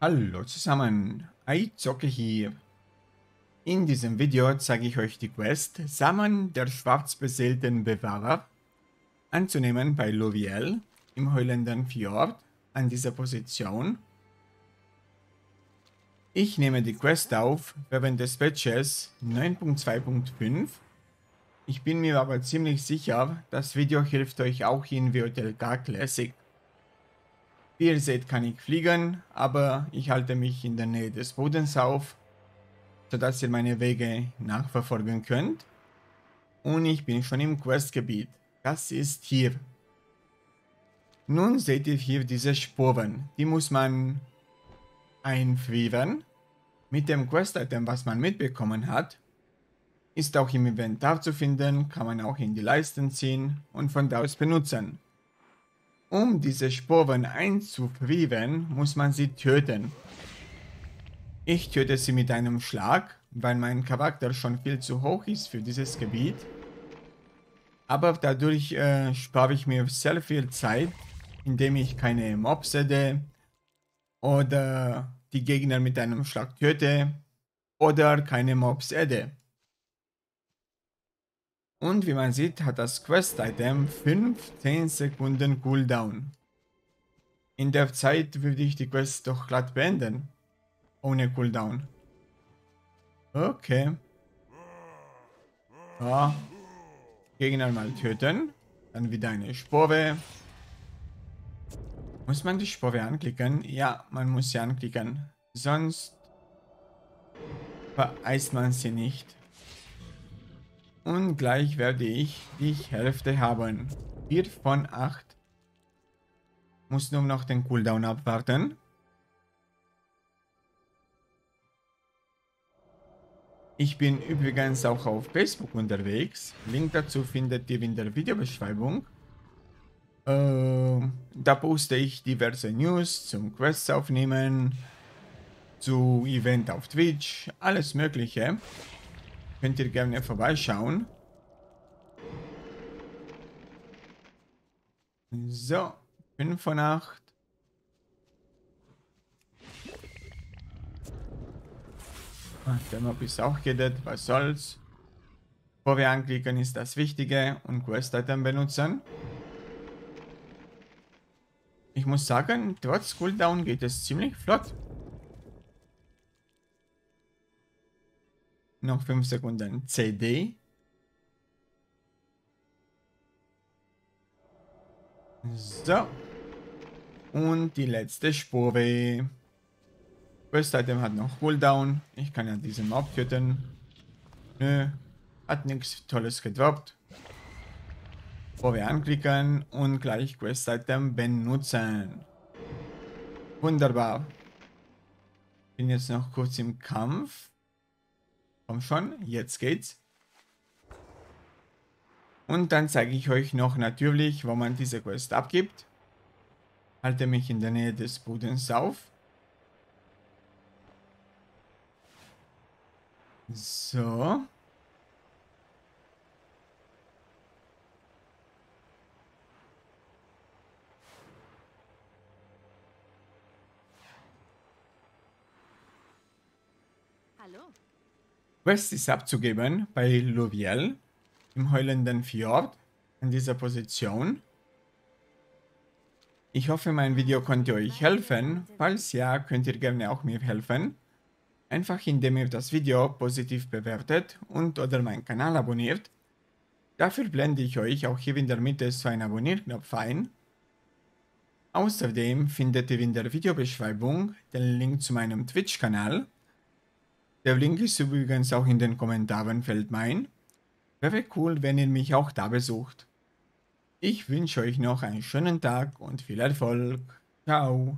Hallo zusammen, Aizocke hier. In diesem Video zeige ich euch die Quest Samen der schwarzbeseelten Bewahrer anzunehmen bei Loviel im heulenden Fjord an dieser Position. Ich nehme die Quest auf während des Patches 9.2.5. Ich bin mir aber ziemlich sicher, das Video hilft euch auch in WTLK Classic. Wie ihr seht, kann ich fliegen, aber ich halte mich in der Nähe des Bodens auf, sodass ihr meine Wege nachverfolgen könnt. Und ich bin schon im Questgebiet. Das ist hier. Nun seht ihr hier diese Spuren. Die muss man einfrieren. Mit dem Quest-Item, was man mitbekommen hat, ist auch im Inventar zu finden, kann man auch in die Leisten ziehen und von da aus benutzen. Um diese Sporen einzufrieren, muss man sie töten. Ich töte sie mit einem Schlag, weil mein Charakter schon viel zu hoch ist für dieses Gebiet. Aber dadurch äh, spare ich mir sehr viel Zeit, indem ich keine Mobs hätte oder die Gegner mit einem Schlag töte oder keine Mobs hätte. Und wie man sieht, hat das Quest-Item 15 Sekunden Cooldown. In der Zeit würde ich die Quest doch glatt beenden. Ohne Cooldown. Okay. Ja. Gegner mal töten. Dann wieder eine Spore. Muss man die Spore anklicken? Ja, man muss sie anklicken. Sonst vereist man sie nicht. Und gleich werde ich die Hälfte haben. 4 von 8. Muss nur noch den Cooldown abwarten. Ich bin übrigens auch auf Facebook unterwegs. Link dazu findet ihr in der Videobeschreibung. Äh, da poste ich diverse News zum Quests aufnehmen, zu Event auf Twitch, alles mögliche. Könnt ihr gerne vorbeischauen. So, 5 von 8. Der Mob ist auch gedet, was soll's. Bevor wir anklicken ist das Wichtige und Quest-Item benutzen. Ich muss sagen, trotz Cooldown geht es ziemlich flott. Noch 5 Sekunden. CD. So. Und die letzte Spur. First Item hat noch Cooldown. Ich kann ja diesen Mob töten. Nö. Hat nichts Tolles gedroppt. Wir anklicken und gleich Quest Item benutzen. Wunderbar. Bin jetzt noch kurz im Kampf. Komm schon, jetzt geht's. Und dann zeige ich euch noch natürlich, wo man diese Quest abgibt. Halte mich in der Nähe des Bodens auf. So. Hallo. Ist abzugeben bei Loviel im heulenden Fjord in dieser Position. Ich hoffe, mein Video konnte euch helfen. Falls ja, könnt ihr gerne auch mir helfen. Einfach indem ihr das Video positiv bewertet und oder meinen Kanal abonniert. Dafür blende ich euch auch hier in der Mitte so einen Abonnierknopf ein. Außerdem findet ihr in der Videobeschreibung den Link zu meinem Twitch-Kanal der Link ist übrigens auch in den Kommentaren fällt mein. Wäre cool, wenn ihr mich auch da besucht. Ich wünsche euch noch einen schönen Tag und viel Erfolg. Ciao.